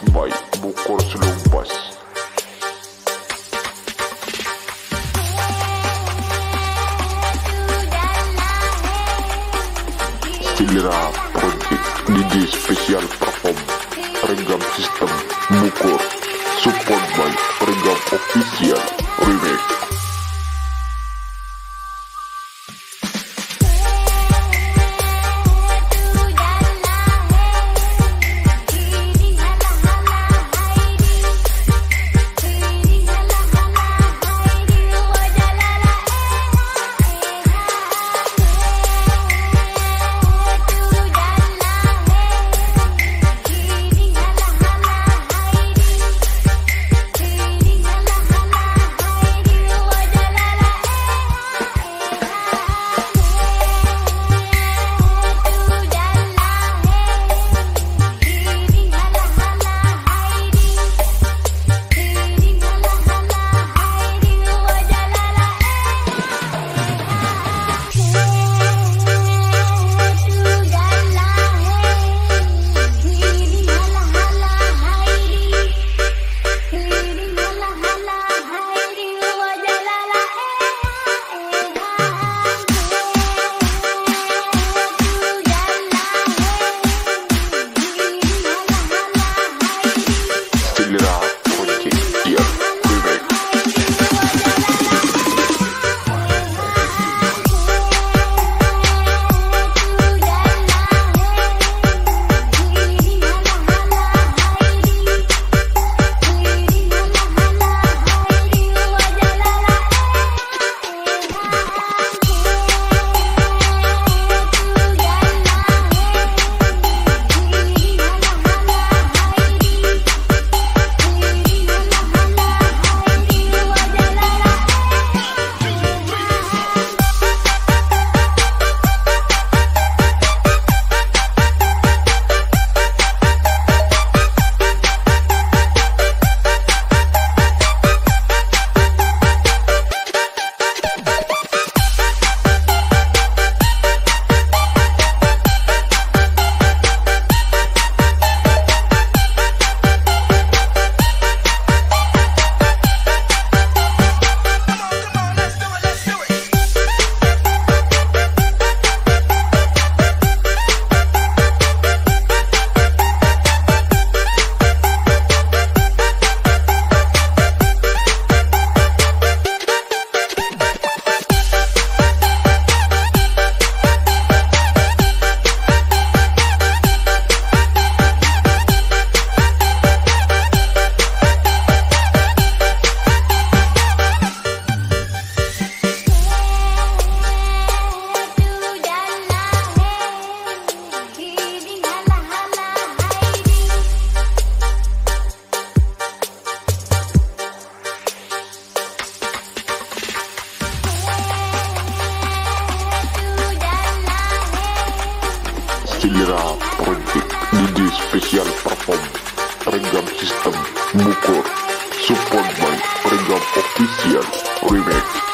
Kompas. Stilira Project Didi Special Perform Regam System Bukur Support by Regam Official Remix Stilira Project Didi Special Perform Regam System Bukur Support by Regam Official Remix